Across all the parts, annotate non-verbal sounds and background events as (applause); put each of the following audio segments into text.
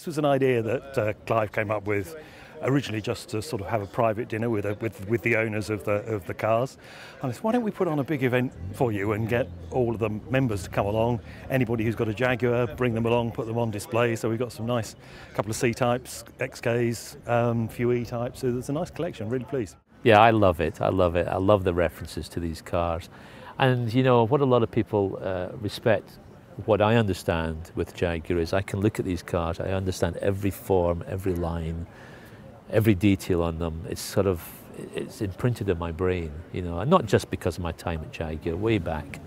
This was an idea that uh, Clive came up with originally just to sort of have a private dinner with, a, with, with the owners of the, of the cars. And I said, why don't we put on a big event for you and get all of the members to come along, anybody who's got a Jaguar, bring them along, put them on display. So we've got some nice couple of C-types, XKs, um, few E-types. So there's a nice collection, really pleased. Yeah, I love it. I love it. I love the references to these cars. And you know, what a lot of people uh, respect what I understand with Jaguar is I can look at these cars, I understand every form, every line, every detail on them. It's sort of, it's imprinted in my brain, you know, and not just because of my time at Jaguar, way back,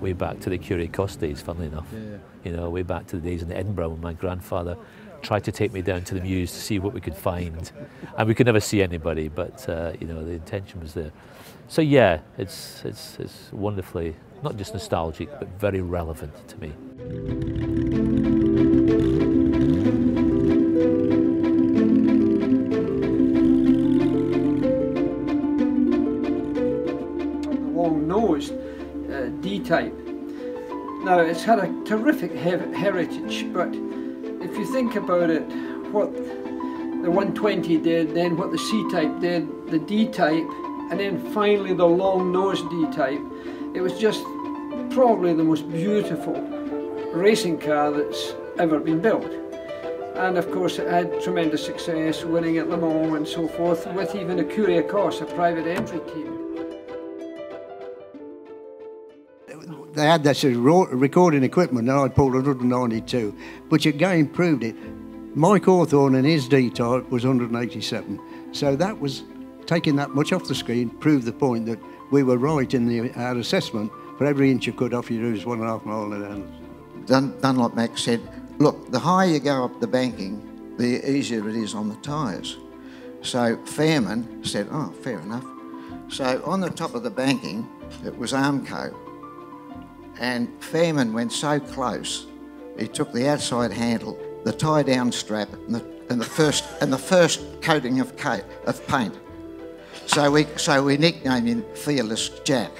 way back to the Ecurie days, funnily enough. Yeah. You know, way back to the days in Edinburgh when my grandfather tried to take me down to the Mews to see what we could find. And we could never see anybody, but, uh, you know, the intention was there. So yeah, it's, it's, it's wonderfully, not just nostalgic, but very relevant to me. The long-nosed uh, D-type. Now it's had a terrific heritage, but if you think about it, what the 120 did, then what the C-type did, the D-type, and then finally the long-nosed D-type, it was just probably the most beautiful racing car that's ever been built. And of course it had tremendous success, winning at Le Mans and so forth, with even a Ecurie, a private entry team. They had this recording equipment and I pulled 192, but which again proved it. Mike Hawthorn in his D-type was 187. So that was, taking that much off the screen, proved the point that we were right in the, our assessment. For every inch you cut off, you lose one and a half mile hour. Dun Dunlop Max said, look, the higher you go up the banking, the easier it is on the tyres. So Fairman said, oh, fair enough. So on the top of the banking, it was Armco. And Fairman went so close, he took the outside handle, the tie-down strap, and the, and the first and the first coating of, of paint. So we so we nicknamed him Fearless Jack.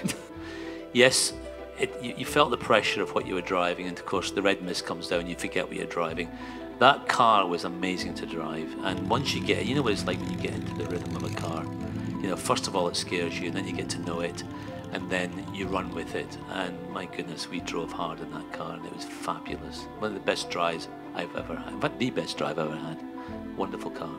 (laughs) yes, it, you, you, felt the pressure of what you were driving, and of course the red mist comes down, you forget what you're driving. That car was amazing to drive, and once you get, you know what it's like when you get into the rhythm of a car. You know, first of all it scares you, and then you get to know it, and then you run with it. And my goodness, we drove hard in that car, and it was fabulous. One of the best drives I've ever had. Fact, the best drive I've ever had. Wonderful car.